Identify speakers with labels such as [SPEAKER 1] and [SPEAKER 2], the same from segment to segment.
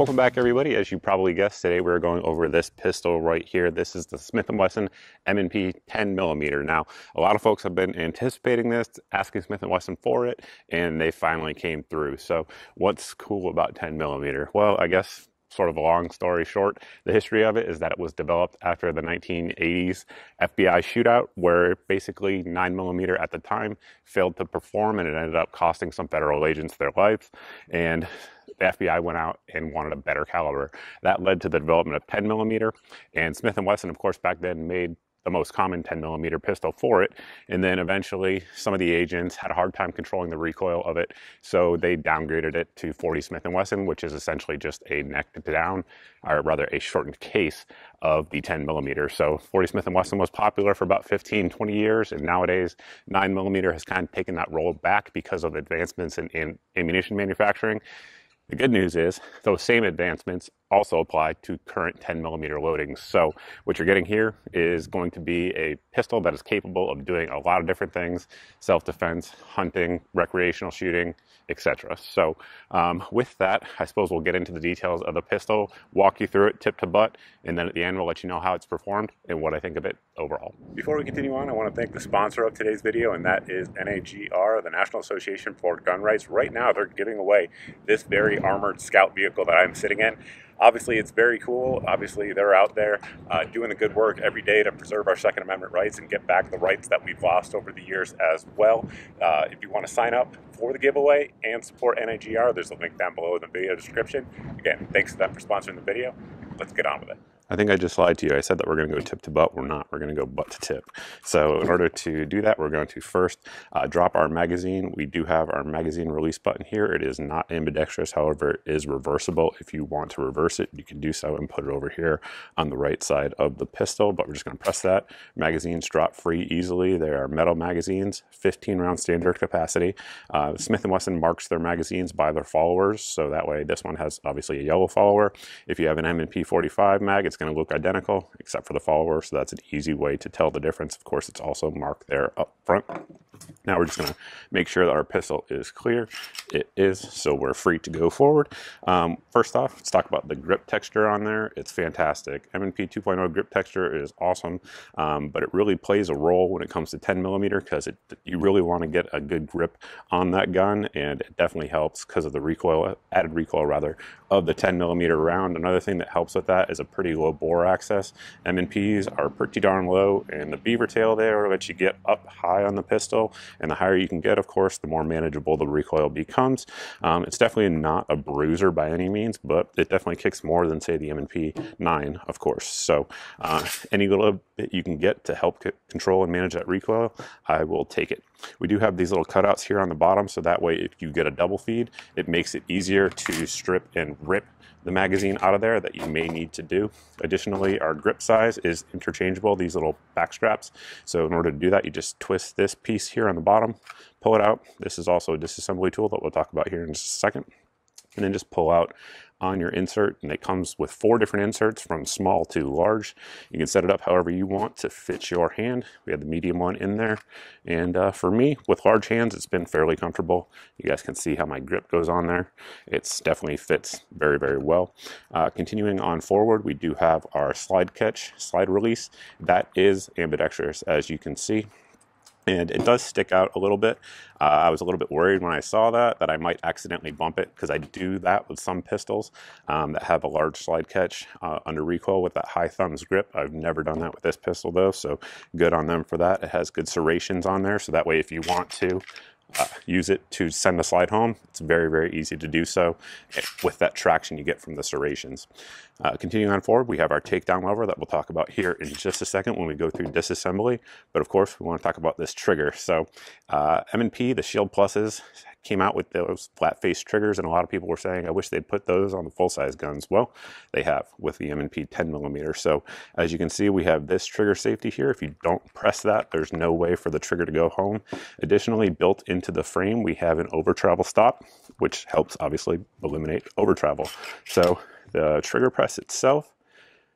[SPEAKER 1] Welcome back everybody. As you probably guessed, today we're going over this pistol right here. This is the Smith & Wesson M&P 10 millimeter. Now, a lot of folks have been anticipating this, asking Smith & Wesson for it, and they finally came through. So what's cool about 10 millimeter? Well, I guess sort of a long story short, the history of it is that it was developed after the 1980s FBI shootout, where basically 9mm at the time failed to perform and it ended up costing some federal agents their lives. And the FBI went out and wanted a better caliber. That led to the development of 10 millimeter, and Smith & Wesson, of course, back then made the most common 10 millimeter pistol for it. And then eventually some of the agents had a hard time controlling the recoil of it. So they downgraded it to 40 Smith & Wesson, which is essentially just a neck down, or rather a shortened case of the 10 millimeter. So 40 Smith & Wesson was popular for about 15, 20 years. And nowadays 9 millimeter has kind of taken that role back because of advancements in, in ammunition manufacturing. The good news is those same advancements also apply to current 10 millimeter loadings. So what you're getting here is going to be a pistol that is capable of doing a lot of different things, self-defense, hunting, recreational shooting, etc. So um, with that, I suppose we'll get into the details of the pistol, walk you through it tip to butt, and then at the end we'll let you know how it's performed and what I think of it overall. Before we continue on, I want to thank the sponsor of today's video, and that is NAGR, the National Association for Gun Rights. Right now, they're giving away this very armored scout vehicle that I'm sitting in obviously it's very cool. Obviously they're out there uh, doing the good work every day to preserve our Second Amendment rights and get back the rights that we've lost over the years as well. Uh, if you want to sign up for the giveaway and support NAGR, there's a link down below in the video description. Again, thanks to them for sponsoring the video. Let's get on with it. I think I just lied to you. I said that we're going to go tip to butt. We're not. We're going to go butt to tip. So in order to do that, we're going to first uh, drop our magazine. We do have our magazine release button here. It is not ambidextrous. However, it is reversible. If you want to reverse it, you can do so and put it over here on the right side of the pistol. But we're just going to press that. Magazines drop free easily. They are metal magazines, 15 round standard capacity. Uh, Smith & Wesson marks their magazines by their followers. So that way this one has obviously a yellow follower. If you have an M&P 45 mag, it's going to look identical except for the follower, so that's an easy way to tell the difference. Of course, it's also marked there up front. Now we're just going to make sure that our pistol is clear. It is, so we're free to go forward. Um, first off, let's talk about the grip texture on there. It's fantastic. M&P 2.0 grip texture is awesome, um, but it really plays a role when it comes to 10 millimeter because you really want to get a good grip on that gun, and it definitely helps because of the recoil, added recoil rather, of the 10 millimeter round. Another thing that helps with that is a pretty low bore axis. M&Ps are pretty darn low, and the beaver tail there lets you get up high on the pistol and the higher you can get, of course, the more manageable the recoil becomes. Um, it's definitely not a bruiser by any means, but it definitely kicks more than, say, the M&P 9, of course. So uh, any little bit you can get to help control and manage that recoil, I will take it. We do have these little cutouts here on the bottom, so that way if you get a double feed, it makes it easier to strip and rip the magazine out of there that you may need to do. Additionally, our grip size is interchangeable, these little back straps. So in order to do that, you just twist this piece here on the bottom, pull it out. This is also a disassembly tool that we'll talk about here in just a second. And then just pull out on your insert and it comes with four different inserts from small to large. You can set it up however you want to fit your hand. We have the medium one in there and uh, for me with large hands it's been fairly comfortable. You guys can see how my grip goes on there. It's definitely fits very very well. Uh, continuing on forward we do have our slide catch slide release. That is ambidextrous as you can see and it does stick out a little bit. Uh, I was a little bit worried when I saw that, that I might accidentally bump it because I do that with some pistols um, that have a large slide catch uh, under recoil with that high thumbs grip. I've never done that with this pistol though, so good on them for that. It has good serrations on there, so that way if you want to, uh, use it to send the slide home. It's very, very easy to do so with that traction you get from the serrations. Uh, continuing on forward, we have our takedown lever that we'll talk about here in just a second when we go through disassembly. But of course, we want to talk about this trigger. So uh, M&P, the Shield Pluses, came out with those flat face triggers and a lot of people were saying I wish they'd put those on the full size guns. Well, they have with the M&P 10 millimeter. So as you can see, we have this trigger safety here. If you don't press that, there's no way for the trigger to go home. Additionally, built into the frame, we have an over travel stop, which helps obviously eliminate over travel. So the trigger press itself,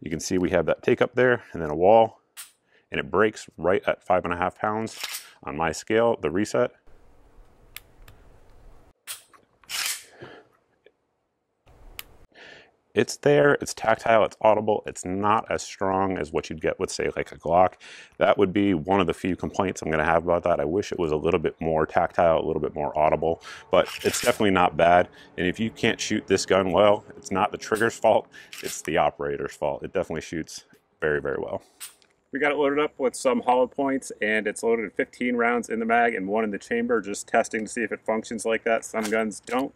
[SPEAKER 1] you can see we have that take up there and then a wall and it breaks right at five and a half pounds on my scale, the reset. It's there, it's tactile, it's audible, it's not as strong as what you'd get with, say, like a Glock. That would be one of the few complaints I'm going to have about that. I wish it was a little bit more tactile, a little bit more audible, but it's definitely not bad. And if you can't shoot this gun well, it's not the trigger's fault, it's the operator's fault. It definitely shoots very, very well. We got it loaded up with some hollow points and it's loaded 15 rounds in the mag and one in the chamber, just testing to see if it functions like that. Some guns don't,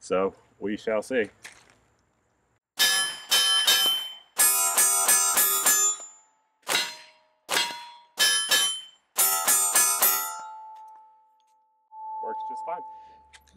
[SPEAKER 1] so we shall see.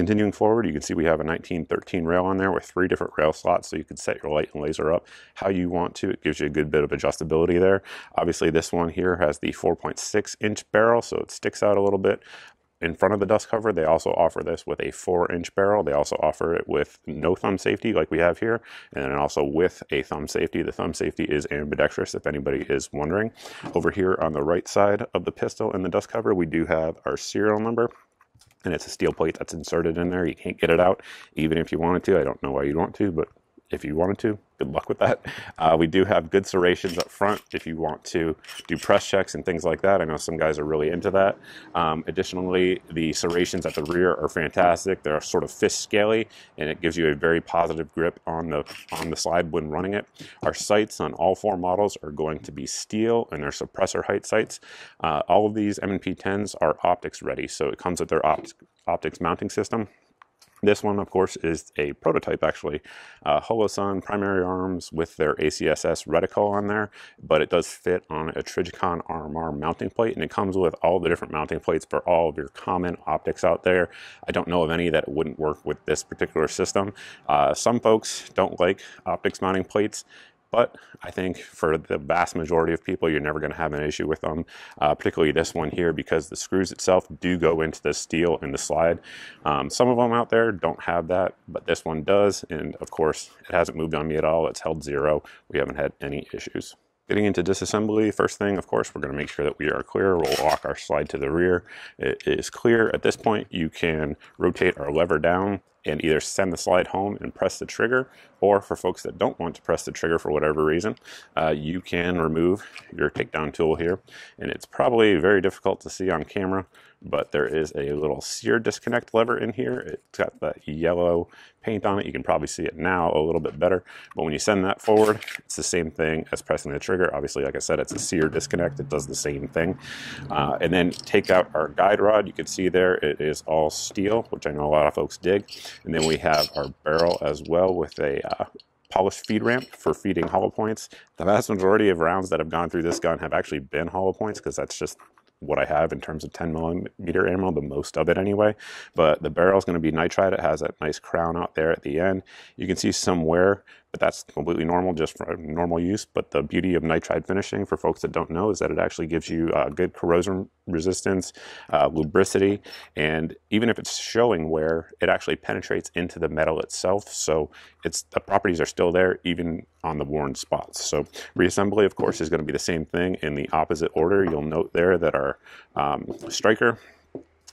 [SPEAKER 1] Continuing forward, you can see we have a 1913 rail on there with three different rail slots, so you can set your light and laser up how you want to. It gives you a good bit of adjustability there. Obviously, this one here has the 4.6 inch barrel, so it sticks out a little bit in front of the dust cover. They also offer this with a four inch barrel. They also offer it with no thumb safety like we have here, and then also with a thumb safety. The thumb safety is ambidextrous if anybody is wondering. Over here on the right side of the pistol in the dust cover, we do have our serial number and it's a steel plate that's inserted in there. You can't get it out, even if you wanted to. I don't know why you'd want to, but if you wanted to, good luck with that. Uh, we do have good serrations up front if you want to do press checks and things like that. I know some guys are really into that. Um, additionally, the serrations at the rear are fantastic. They're sort of fish scaly, and it gives you a very positive grip on the on the slide when running it. Our sights on all four models are going to be steel, and they're suppressor height sights. Uh, all of these M&P 10s are optics ready, so it comes with their opt optics mounting system. This one, of course, is a prototype actually. Uh, Holosun primary arms with their ACSS reticle on there, but it does fit on a Trijicon RMR mounting plate, and it comes with all the different mounting plates for all of your common optics out there. I don't know of any that wouldn't work with this particular system. Uh, some folks don't like optics mounting plates. But I think for the vast majority of people, you're never going to have an issue with them, uh, particularly this one here, because the screws itself do go into the steel in the slide. Um, some of them out there don't have that, but this one does. And of course, it hasn't moved on me at all. It's held zero. We haven't had any issues. Getting into disassembly, first thing, of course, we're going to make sure that we are clear. We'll lock our slide to the rear. It is clear. At this point, you can rotate our lever down and either send the slide home and press the trigger, or for folks that don't want to press the trigger for whatever reason, uh, you can remove your takedown tool here. And it's probably very difficult to see on camera, but there is a little sear disconnect lever in here. It's got that yellow paint on it. You can probably see it now a little bit better. But when you send that forward, it's the same thing as pressing the trigger. Obviously, like I said, it's a sear disconnect. It does the same thing. Uh, and then take out our guide rod. You can see there it is all steel, which I know a lot of folks dig. And then we have our barrel as well with a uh, polished feed ramp for feeding hollow points. The vast majority of rounds that have gone through this gun have actually been hollow points because that's just what I have in terms of 10 millimeter ammo, the most of it anyway. But the barrel is going to be nitride. It has that nice crown out there at the end. You can see some wear but that's completely normal just for normal use. But the beauty of nitride finishing for folks that don't know is that it actually gives you uh, good corrosion resistance, uh, lubricity, and even if it's showing wear, it actually penetrates into the metal itself. So it's the properties are still there even on the worn spots. So reassembly, of course, is going to be the same thing in the opposite order. You'll note there that our um, striker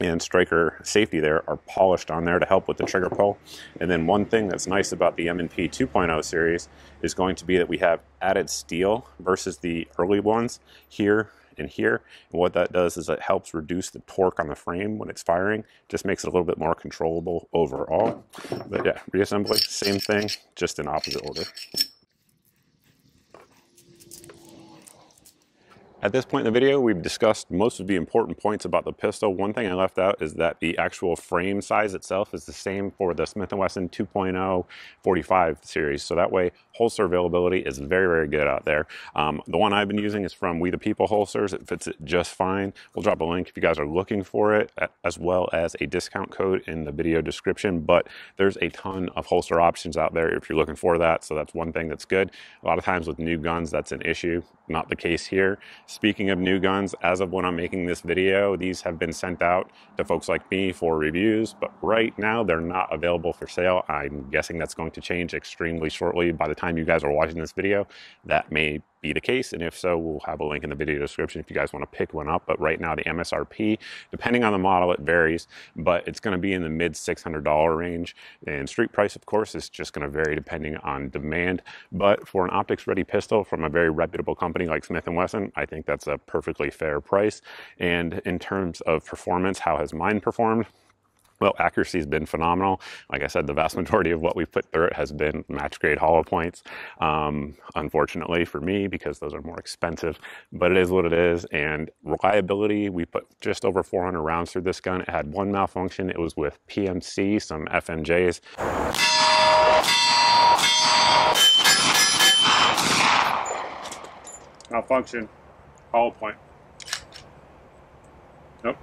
[SPEAKER 1] and striker safety there are polished on there to help with the trigger pull. And then one thing that's nice about the M&P 2.0 series is going to be that we have added steel versus the early ones here and here. And what that does is it helps reduce the torque on the frame when it's firing, just makes it a little bit more controllable overall. But yeah, reassembly, same thing, just in opposite order. At this point in the video, we've discussed most of the important points about the pistol. One thing I left out is that the actual frame size itself is the same for the Smith & Wesson 2.0 45 series. So that way, holster availability is very, very good out there. Um, the one I've been using is from We The People holsters. It fits it just fine. We'll drop a link if you guys are looking for it, as well as a discount code in the video description. But there's a ton of holster options out there if you're looking for that. So that's one thing that's good. A lot of times with new guns, that's an issue. Not the case here. Speaking of new guns, as of when I'm making this video, these have been sent out to folks like me for reviews, but right now they're not available for sale. I'm guessing that's going to change extremely shortly. By the time you guys are watching this video, that may be the case? And if so, we'll have a link in the video description if you guys want to pick one up. But right now, the MSRP, depending on the model, it varies, but it's going to be in the mid $600 range. And street price, of course, is just going to vary depending on demand. But for an optics ready pistol from a very reputable company like Smith & Wesson, I think that's a perfectly fair price. And in terms of performance, how has mine performed? Well, accuracy has been phenomenal. Like I said, the vast majority of what we put through it has been match grade hollow points. Um, unfortunately for me, because those are more expensive, but it is what it is. And reliability, we put just over 400 rounds through this gun. It had one malfunction. It was with PMC, some FMJs. Malfunction, hollow point. Nope,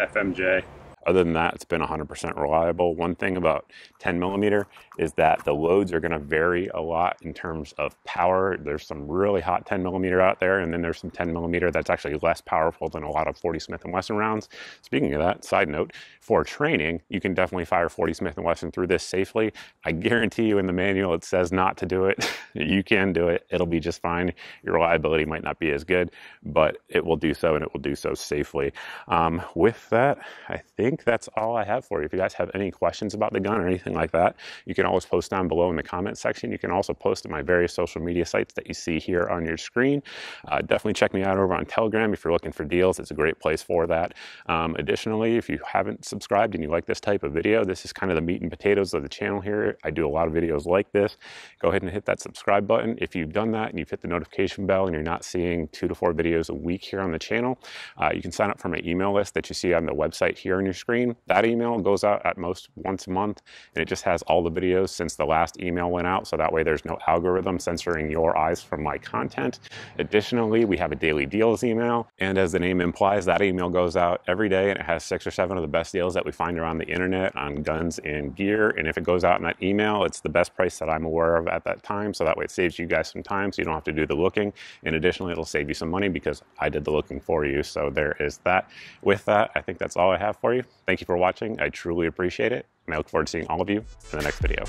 [SPEAKER 1] FMJ. Other than that, it's been 100% reliable. One thing about 10 millimeter is that the loads are going to vary a lot in terms of power. There's some really hot 10 millimeter out there, and then there's some 10 millimeter that's actually less powerful than a lot of 40 Smith & Wesson rounds. Speaking of that, side note, for training, you can definitely fire 40 Smith & Wesson through this safely. I guarantee you in the manual it says not to do it. you can do it. It'll be just fine. Your reliability might not be as good, but it will do so, and it will do so safely. Um, with that, I think think that's all I have for you. If you guys have any questions about the gun or anything like that, you can always post down below in the comment section. You can also post to my various social media sites that you see here on your screen. Uh, definitely check me out over on Telegram if you're looking for deals. It's a great place for that. Um, additionally, if you haven't subscribed and you like this type of video, this is kind of the meat and potatoes of the channel here. I do a lot of videos like this. Go ahead and hit that subscribe button. If you've done that and you've hit the notification bell and you're not seeing two to four videos a week here on the channel, uh, you can sign up for my email list that you see on the website here on your screen. That email goes out at most once a month and it just has all the videos since the last email went out. So that way there's no algorithm censoring your eyes from my content. Additionally, we have a daily deals email. And as the name implies, that email goes out every day and it has six or seven of the best deals that we find around the internet on guns and gear. And if it goes out in that email, it's the best price that I'm aware of at that time. So that way it saves you guys some time so you don't have to do the looking. And additionally, it'll save you some money because I did the looking for you. So there is that. With that, I think that's all I have for you. Thank you for watching. I truly appreciate it. And I look forward to seeing all of you in the next video.